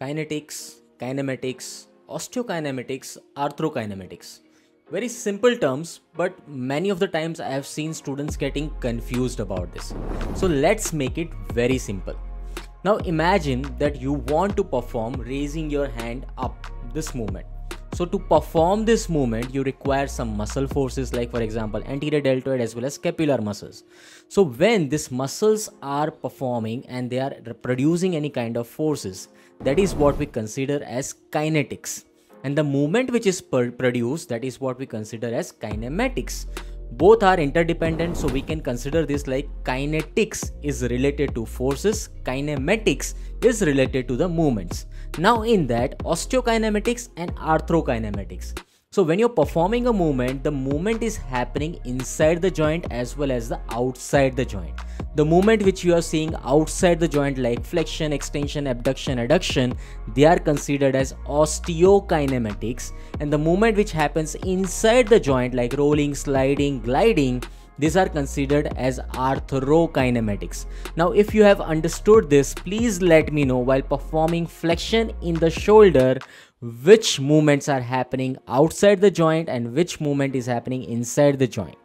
kinetics, kinematics, osteokinematics, arthrokinematics. Very simple terms, but many of the times I have seen students getting confused about this. So let's make it very simple. Now imagine that you want to perform raising your hand up, this movement. So to perform this movement, you require some muscle forces like for example, anterior deltoid as well as scapular muscles. So when these muscles are performing and they are producing any kind of forces, that is what we consider as kinetics. And the movement which is produced, that is what we consider as kinematics both are interdependent so we can consider this like kinetics is related to forces kinematics is related to the movements now in that osteokinematics and arthrokinematics. So when you're performing a movement the movement is happening inside the joint as well as the outside the joint. The movement which you are seeing outside the joint like flexion extension abduction adduction they are considered as osteokinematics. And the movement which happens inside the joint like rolling sliding gliding these are considered as arthrokinematics. Now, if you have understood this, please let me know while performing flexion in the shoulder, which movements are happening outside the joint and which movement is happening inside the joint.